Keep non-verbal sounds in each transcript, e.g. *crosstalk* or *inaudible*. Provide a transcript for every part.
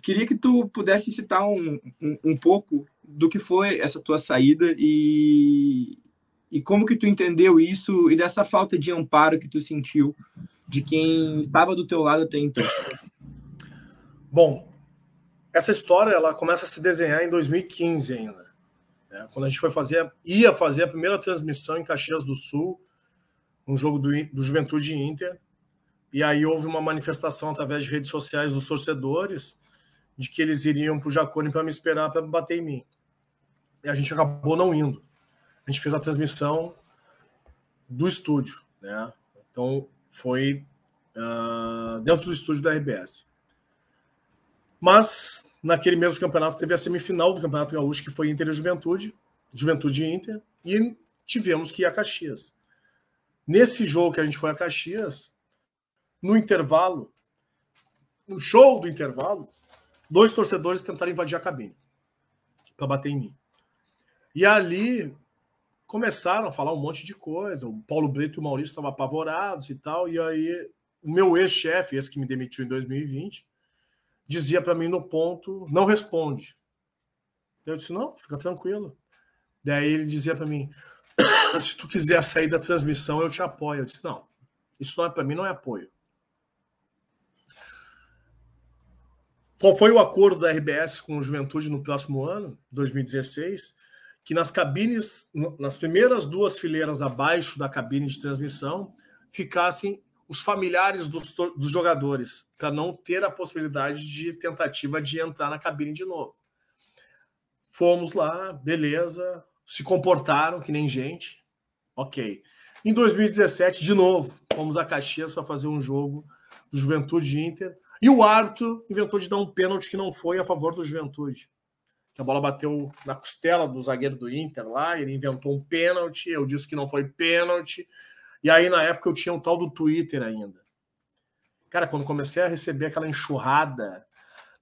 queria que tu pudesse citar um, um, um, pouco do que foi essa tua saída e, e como que tu entendeu isso e dessa falta de amparo que tu sentiu de quem estava do teu lado até então. Bom, essa história ela começa a se desenhar em 2015 ainda. Né? Quando a gente foi fazer, ia fazer a primeira transmissão em Caxias do Sul, um jogo do, do Juventude Inter, e aí houve uma manifestação através de redes sociais dos torcedores de que eles iriam para o Jacone para me esperar para bater em mim. E a gente acabou não indo. A gente fez a transmissão do estúdio, né? Então foi uh, dentro do estúdio da RBS. Mas naquele mesmo campeonato teve a semifinal do Campeonato Gaúcho que foi Inter e Juventude, Juventude e Inter, e tivemos que ir a Caxias. Nesse jogo que a gente foi a Caxias, no intervalo, no show do intervalo, dois torcedores tentaram invadir a cabine para bater em mim. E ali começaram a falar um monte de coisa. O Paulo Brito e o Maurício estavam apavorados e tal. E aí o meu ex-chefe, esse que me demitiu em 2020, dizia para mim no ponto: não responde. Eu disse: não, fica tranquilo. Daí ele dizia para mim: *coughs* se tu quiser sair da transmissão, eu te apoio. Eu disse: não, isso não é para mim, não é apoio. Qual foi o acordo da RBS com o Juventude no próximo ano, 2016? Que nas cabines, nas primeiras duas fileiras abaixo da cabine de transmissão, ficassem os familiares dos, dos jogadores, para não ter a possibilidade de tentativa de entrar na cabine de novo. Fomos lá, beleza, se comportaram que nem gente, ok. Em 2017, de novo, fomos a Caxias para fazer um jogo do Juventude Inter e o árbitro inventou de dar um pênalti que não foi a favor do Juventude. Que a bola bateu na costela do zagueiro do Inter lá, ele inventou um pênalti, eu disse que não foi pênalti. E aí, na época, eu tinha o tal do Twitter ainda. Cara, quando comecei a receber aquela enxurrada,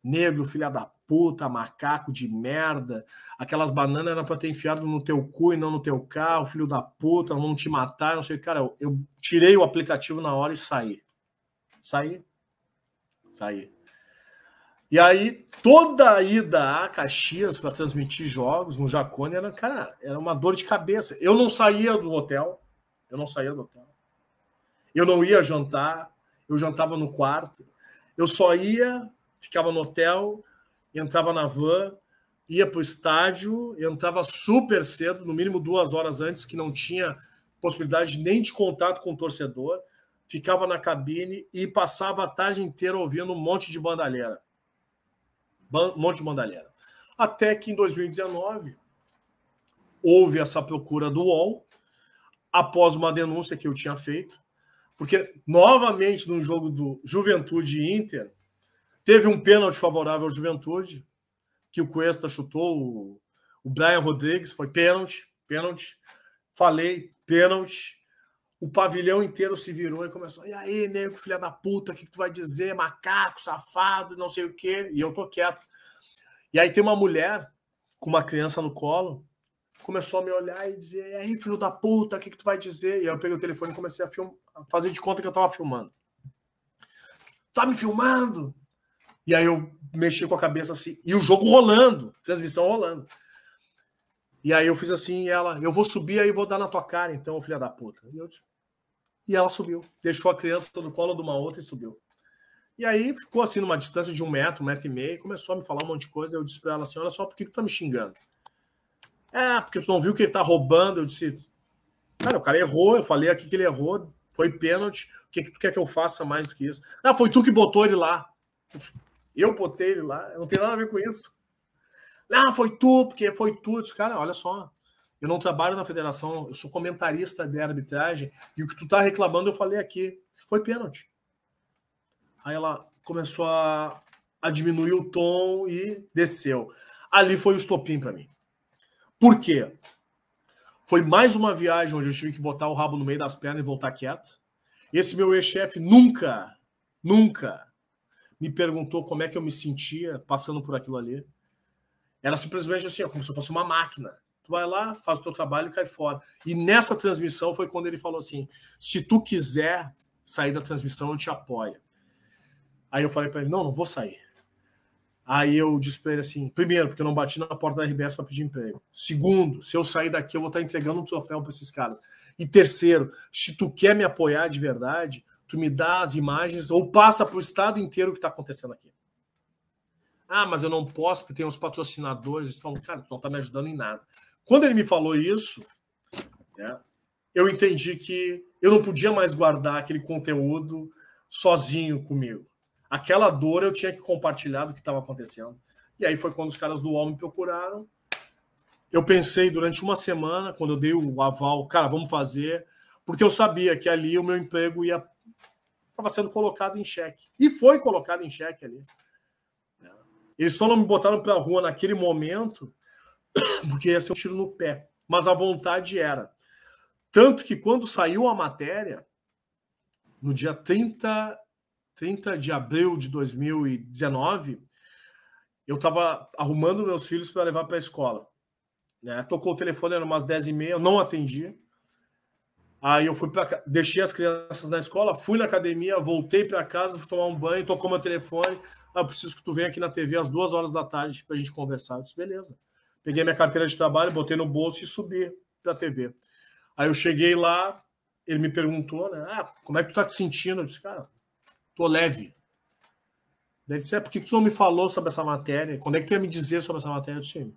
negro, filha da puta, macaco de merda, aquelas bananas eram para ter enfiado no teu cu e não no teu carro, filho da puta, vamos te matar, não sei. Cara, eu, eu tirei o aplicativo na hora e saí. Saí sair. E aí, toda a ida a Caxias para transmitir jogos no Jacone era, cara, era uma dor de cabeça. Eu não saía do hotel, eu não saía do hotel. Eu não ia jantar, eu jantava no quarto. Eu só ia, ficava no hotel, entrava na van, ia para o estádio, entrava super cedo, no mínimo duas horas antes, que não tinha possibilidade nem de contato com o torcedor ficava na cabine e passava a tarde inteira ouvindo um monte de bandalheira. Um monte de bandalheira. Até que em 2019 houve essa procura do UOL, após uma denúncia que eu tinha feito, porque novamente no jogo do Juventude Inter, teve um pênalti favorável ao Juventude, que o Cuesta chutou, o Brian Rodrigues, foi pênalti, pênalti. Falei, pênalti o pavilhão inteiro se virou e começou. E aí, nego, filha da puta, o que, que tu vai dizer? Macaco, safado, não sei o quê. E eu tô quieto. E aí tem uma mulher com uma criança no colo, começou a me olhar e dizer: E aí, filho da puta, o que, que tu vai dizer? E aí eu peguei o telefone e comecei a, film... a fazer de conta que eu tava filmando. Tá me filmando? E aí eu mexi com a cabeça assim, e o jogo rolando, transmissão rolando. E aí eu fiz assim, e ela, eu vou subir aí vou dar na tua cara, então, filha da puta. E, eu, e ela subiu, deixou a criança no colo de uma outra e subiu. E aí ficou assim numa distância de um metro, um metro e meio, começou a me falar um monte de coisa. Eu disse pra ela assim: olha só, por que, que tu tá me xingando? É, porque tu não viu que ele tá roubando. Eu disse, cara, o cara errou, eu falei aqui que ele errou, foi pênalti. O que, que tu quer que eu faça mais do que isso? Ah, foi tu que botou ele lá. Eu botei ele lá, não tem nada a ver com isso. Ah, foi tu, porque foi tu. disse, cara, olha só. Eu não trabalho na federação, eu sou comentarista de arbitragem, e o que tu tá reclamando eu falei aqui, foi pênalti. Aí ela começou a, a diminuir o tom e desceu. Ali foi o estopim para mim. Por quê? Foi mais uma viagem onde eu tive que botar o rabo no meio das pernas e voltar quieto. Esse meu ex-chefe nunca, nunca me perguntou como é que eu me sentia passando por aquilo ali. Era simplesmente assim, como se fosse uma máquina. Tu vai lá, faz o teu trabalho e cai fora. E nessa transmissão foi quando ele falou assim: se tu quiser sair da transmissão, eu te apoio. Aí eu falei para ele: não, não vou sair. Aí eu disse para ele assim: primeiro, porque eu não bati na porta da RBS para pedir emprego. Segundo, se eu sair daqui, eu vou estar entregando um troféu para esses caras. E terceiro, se tu quer me apoiar de verdade, tu me dá as imagens ou passa para o estado inteiro o que está acontecendo aqui. Ah, mas eu não posso porque tem uns patrocinadores. Eles falam, cara, tu não está me ajudando em nada. Quando ele me falou isso, né, eu entendi que eu não podia mais guardar aquele conteúdo sozinho comigo. Aquela dor eu tinha que compartilhar do que estava acontecendo. E aí foi quando os caras do UOL me procuraram. Eu pensei durante uma semana, quando eu dei o aval, cara, vamos fazer, porque eu sabia que ali o meu emprego ia estava sendo colocado em xeque. E foi colocado em xeque ali. Eles só não me botaram para a rua naquele momento, *coughs* porque ia ser um tiro no pé. Mas a vontade era. Tanto que quando saiu a matéria, no dia 30, 30 de abril de 2019, eu estava arrumando meus filhos para levar para a escola. Né? Tocou o telefone, era umas 10h30, eu não atendi. Aí eu fui para deixei as crianças na escola, fui na academia, voltei para casa, fui tomar um banho, tocou meu telefone. Ah, preciso que tu venha aqui na TV às duas horas da tarde para a gente conversar. Eu disse, beleza. Peguei minha carteira de trabalho, botei no bolso e subi para a TV. Aí eu cheguei lá, ele me perguntou, né? Ah, como é que tu tá te sentindo? Eu disse, cara, tô leve. Ele disse, é, por que tu não me falou sobre essa matéria? Quando é que tu ia me dizer sobre essa matéria? Eu disse,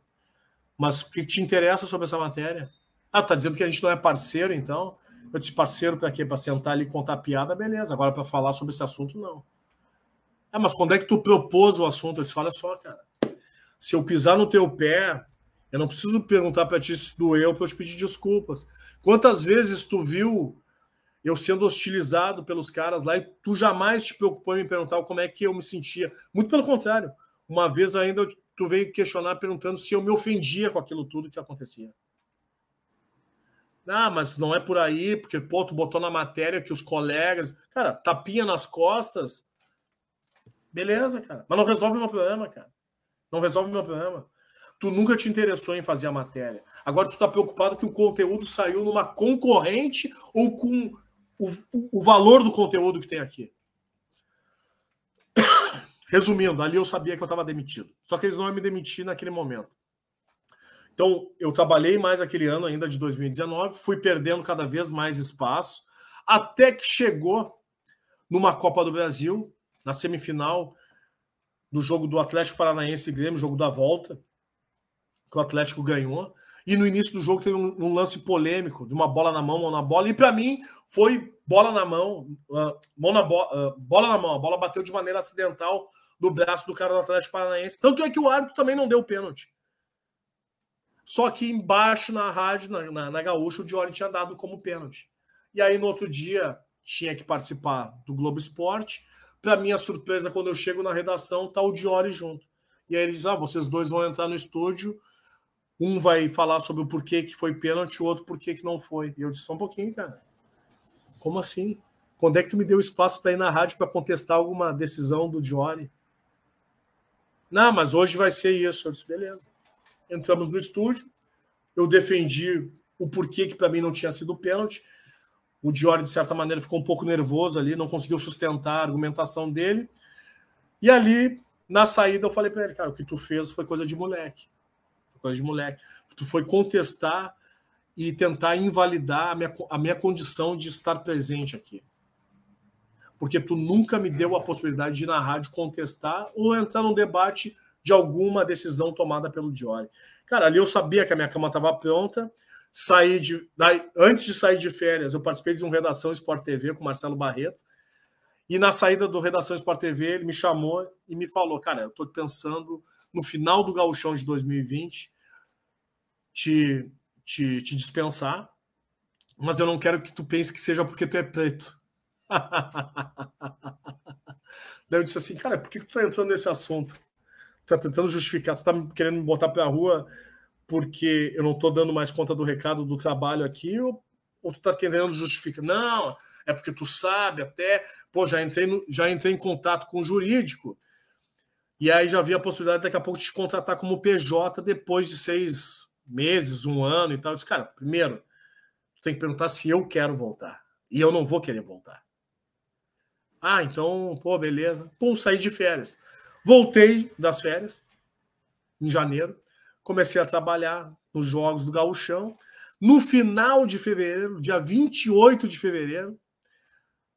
mas o que te interessa sobre essa matéria? Ah, tá dizendo que a gente não é parceiro, então? Eu disse, parceiro para quê? Para sentar ali e contar piada, beleza. Agora, para falar sobre esse assunto, não. Ah, mas quando é que tu propôs o assunto? Eu disse, olha só, cara. Se eu pisar no teu pé, eu não preciso perguntar para ti se doeu para eu te pedir desculpas. Quantas vezes tu viu eu sendo hostilizado pelos caras lá e tu jamais te preocupou em me perguntar como é que eu me sentia? Muito pelo contrário. Uma vez ainda tu veio questionar perguntando se eu me ofendia com aquilo tudo que acontecia. Ah, mas não é por aí, porque pô, tu botou na matéria que os colegas. Cara, tapinha nas costas. Beleza, cara. Mas não resolve o meu problema, cara. Não resolve o meu problema. Tu nunca te interessou em fazer a matéria. Agora tu está preocupado que o conteúdo saiu numa concorrente ou com o, o, o valor do conteúdo que tem aqui. *coughs* Resumindo, ali eu sabia que eu estava demitido. Só que eles não iam me demitir naquele momento. Então, eu trabalhei mais aquele ano ainda de 2019, fui perdendo cada vez mais espaço, até que chegou numa Copa do Brasil, na semifinal do jogo do Atlético Paranaense e Grêmio, jogo da volta, que o Atlético ganhou. E no início do jogo teve um, um lance polêmico de uma bola na mão, mão na bola. E para mim foi bola na mão, uh, mão na bo uh, bola na mão. A bola bateu de maneira acidental do braço do cara do Atlético Paranaense. Tanto é que o árbitro também não deu pênalti. Só que embaixo na rádio, na, na, na Gaúcha, o Diori tinha dado como pênalti. E aí no outro dia tinha que participar do Globo Esporte. Para minha surpresa, quando eu chego na redação, tá o Diori junto. E aí ele diz: Ah, vocês dois vão entrar no estúdio. Um vai falar sobre o porquê que foi pênalti, o outro porquê que não foi. E eu disse: Só um pouquinho, cara. Como assim? Quando é que tu me deu espaço para ir na rádio para contestar alguma decisão do Diori? Não, mas hoje vai ser isso. Eu disse: Beleza entramos no estúdio, eu defendi o porquê que para mim não tinha sido pênalti. O Diori, de certa maneira, ficou um pouco nervoso ali, não conseguiu sustentar a argumentação dele. E ali, na saída, eu falei para ele, cara, o que tu fez foi coisa de moleque. Foi coisa de moleque. Tu foi contestar e tentar invalidar a minha, a minha condição de estar presente aqui. Porque tu nunca me deu a possibilidade de ir na rádio contestar ou entrar num debate de alguma decisão tomada pelo Diori. Cara, ali eu sabia que a minha cama estava pronta. Saí de. Antes de sair de férias, eu participei de um Redação Sport TV com Marcelo Barreto. E na saída do Redação Sport TV, ele me chamou e me falou: Cara, eu estou pensando no final do Gauchão de 2020 te, te, te dispensar, mas eu não quero que tu pense que seja porque tu é preto. *laughs* Daí eu disse assim, cara, por que tu tá entrando nesse assunto? está tentando justificar, tu está querendo me botar para a rua porque eu não estou dando mais conta do recado do trabalho aqui, ou, ou tu está querendo justificar? Não, é porque tu sabe até, pô, já entrei, no, já entrei em contato com o jurídico, e aí já vi a possibilidade daqui a pouco de te contratar como PJ depois de seis meses, um ano e tal. Eu disse, cara, primeiro, tu tem que perguntar se eu quero voltar. E eu não vou querer voltar. Ah, então, pô, beleza. Pô, saí de férias. Voltei das férias, em janeiro, comecei a trabalhar nos Jogos do Gauchão. No final de fevereiro, dia 28 de fevereiro,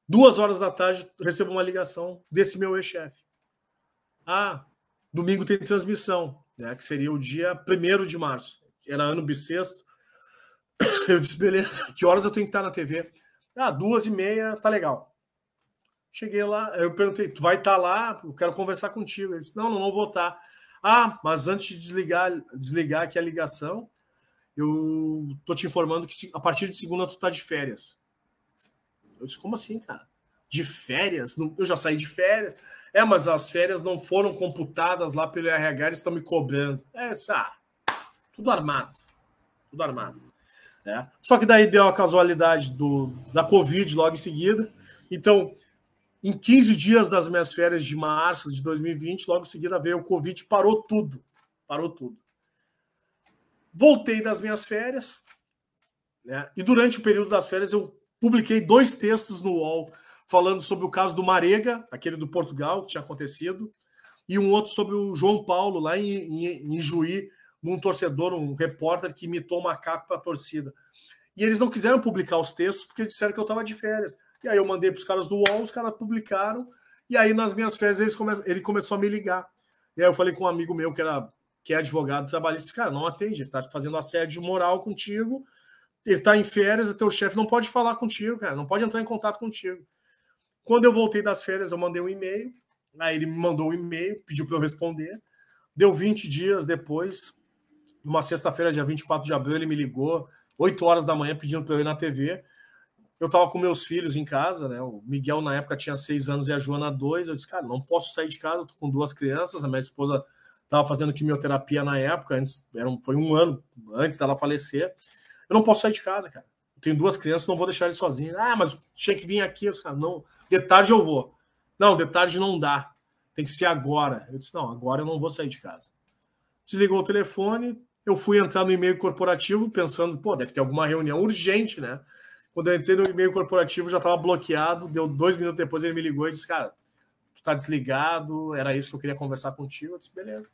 duas horas da tarde, recebo uma ligação desse meu ex-chefe. Ah, domingo tem transmissão, né, que seria o dia 1 de março. Era ano bissexto. *coughs* Eu disse, beleza, que horas eu tenho que estar na TV? Ah, duas e meia, tá legal. Cheguei lá, eu perguntei, tu vai estar lá? Eu quero conversar contigo. Ele disse, não, não, não vou estar. Ah, mas antes de desligar, desligar aqui a ligação, eu tô te informando que a partir de segunda tu tá de férias. Eu disse, como assim, cara? De férias? Eu já saí de férias. É, mas as férias não foram computadas lá pelo RH, eles estão me cobrando. É, ah, tudo armado. Tudo armado. É. Só que daí deu a casualidade do, da Covid logo em seguida. Então, em 15 dias das minhas férias de março de 2020, logo em seguida veio o Covid, parou tudo. Parou tudo. Voltei das minhas férias, né? e durante o período das férias eu publiquei dois textos no UOL falando sobre o caso do Marega, aquele do Portugal que tinha acontecido, e um outro sobre o João Paulo, lá em, em, em Juí, num torcedor, um repórter que imitou o macaco para a torcida. E eles não quiseram publicar os textos porque disseram que eu estava de férias. E aí eu mandei para os caras do UOL, os caras publicaram, e aí nas minhas férias eles come... ele começou a me ligar. E aí eu falei com um amigo meu que era que é advogado trabalhista, cara, não atende, ele está fazendo assédio moral contigo, ele está em férias, teu chefe não pode falar contigo, cara, não pode entrar em contato contigo. Quando eu voltei das férias, eu mandei um e-mail, aí ele me mandou um e-mail, pediu para eu responder, deu 20 dias depois, numa sexta-feira, dia 24 de abril, ele me ligou, 8 horas da manhã, pedindo para eu ir na TV, eu estava com meus filhos em casa, né? O Miguel na época tinha seis anos e a Joana dois. Eu disse, cara, não posso sair de casa, tô com duas crianças. A minha esposa estava fazendo quimioterapia na época, antes, era um, foi um ano antes dela falecer. Eu não posso sair de casa, cara. Eu tenho duas crianças, não vou deixar eles sozinhos. Ah, mas tinha que vir aqui. Os caras, não, de tarde eu vou. Não, de tarde não dá. Tem que ser agora. Eu disse, não, agora eu não vou sair de casa. Desligou o telefone, eu fui entrar no e-mail corporativo pensando, pô, deve ter alguma reunião urgente, né? Quando eu entrei no e-mail corporativo, já estava bloqueado. Deu dois minutos depois, ele me ligou e disse, cara, tu tá desligado, era isso que eu queria conversar contigo. Eu disse, beleza.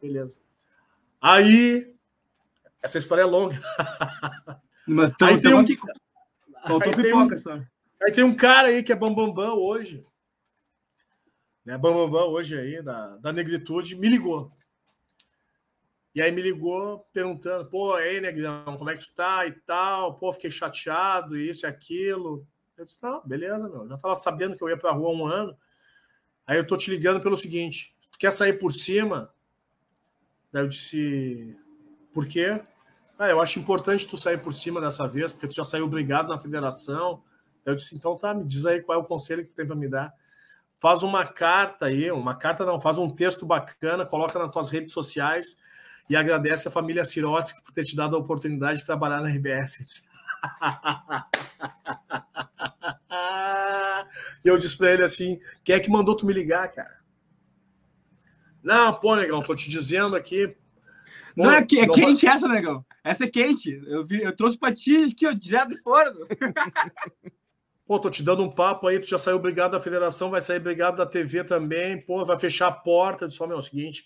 Beleza. Aí, essa história é longa. Mas então, *laughs* aí tem um, que... aí, tem um, aí tem um cara aí que é Bambambam Bam, Bam hoje. Né, Bambambam Bam, hoje aí, da, da negritude, me ligou. E aí me ligou perguntando, pô, aí, Negrão, como é que tu tá e tal? Pô, fiquei chateado, isso e aquilo. Eu disse, não, beleza, meu. Já tava sabendo que eu ia pra rua há um ano. Aí eu tô te ligando pelo seguinte: tu quer sair por cima? Daí eu disse, por quê? Ah, eu acho importante tu sair por cima dessa vez, porque tu já saiu obrigado na federação. Daí eu disse, então tá, me diz aí qual é o conselho que tu tem para me dar. Faz uma carta aí, uma carta não, faz um texto bacana, coloca nas tuas redes sociais e agradece a família Sirotsky por ter te dado a oportunidade de trabalhar na RBS. *laughs* e eu disse para ele assim: quem é que mandou tu me ligar, cara? Não, pô, negão, tô te dizendo aqui. Pô, não, é, que, é não quente vai... essa, negão. Essa é quente. Eu, vi, eu trouxe pra ti aqui, ó, direto de fora. *laughs* Pô, tô te dando um papo aí, tu já saiu obrigado da federação, vai sair obrigado da TV também, pô, vai fechar a porta. Eu disse, meu, é o seguinte,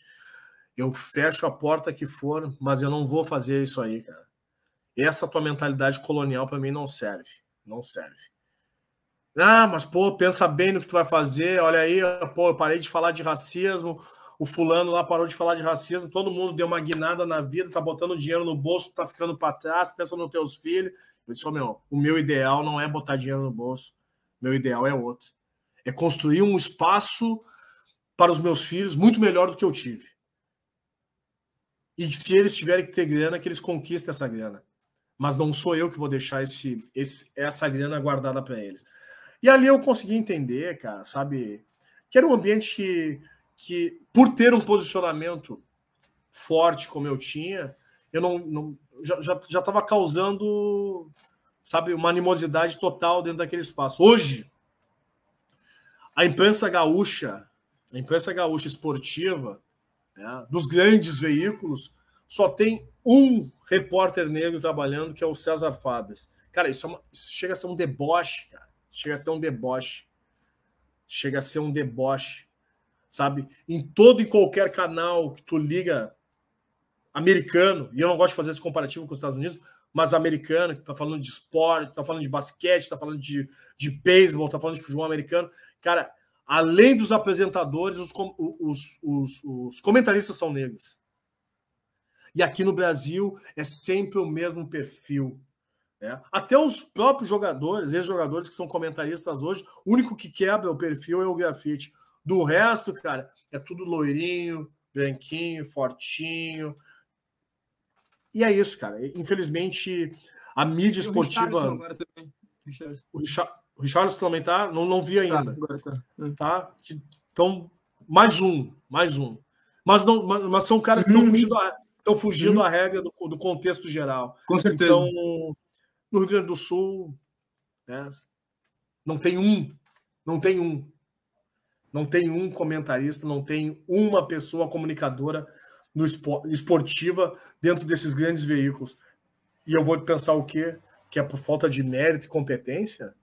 eu fecho a porta que for, mas eu não vou fazer isso aí, cara. Essa tua mentalidade colonial para mim não serve. Não serve. Ah, mas pô, pensa bem no que tu vai fazer. Olha aí, pô, eu parei de falar de racismo o fulano lá parou de falar de racismo, todo mundo deu uma guinada na vida, tá botando dinheiro no bolso, tá ficando para trás, pensa nos teus filhos. Eu disse, oh, meu, o meu ideal não é botar dinheiro no bolso, meu ideal é outro. É construir um espaço para os meus filhos muito melhor do que eu tive. E se eles tiverem que ter grana, que eles conquistem essa grana. Mas não sou eu que vou deixar esse, esse essa grana guardada para eles. E ali eu consegui entender, cara, sabe? Que era um ambiente que que, por ter um posicionamento forte como eu tinha, eu não, não já estava já, já causando, sabe, uma animosidade total dentro daquele espaço. Hoje, a imprensa gaúcha, a imprensa gaúcha esportiva, né, dos grandes veículos, só tem um repórter negro trabalhando, que é o César Fabres. Cara, isso, é uma, isso chega a ser um deboche, cara. Chega a ser um deboche. Chega a ser um deboche. sabe? Em todo e qualquer canal que tu liga americano, e eu não gosto de fazer esse comparativo com os Estados Unidos, mas americano, que está falando de esporte, está falando de basquete, está falando de, de beisebol, está falando de futebol americano. Cara, além dos apresentadores, os, os, os, os comentaristas são negros. E aqui no Brasil é sempre o mesmo perfil. Né? Até os próprios jogadores, ex-jogadores que são comentaristas hoje, o único que quebra o perfil é o grafite. Do resto, cara, é tudo loirinho, branquinho, fortinho. E é isso, cara. Infelizmente, a mídia esportiva. O Richardson também tá? Não, não vi ainda. Tá, tá. tá? Então, mais um, mais um. Mas, não, mas, mas são caras que estão uhum. fugindo, a, estão fugindo uhum. à regra do, do, contexto geral. Com certeza. Então, no Rio Grande do Sul, né, não tem um, não tem um não tem um comentarista, não tem uma pessoa comunicadora no esportiva dentro desses grandes veículos. E eu vou pensar o quê? Que é por falta de mérito e competência?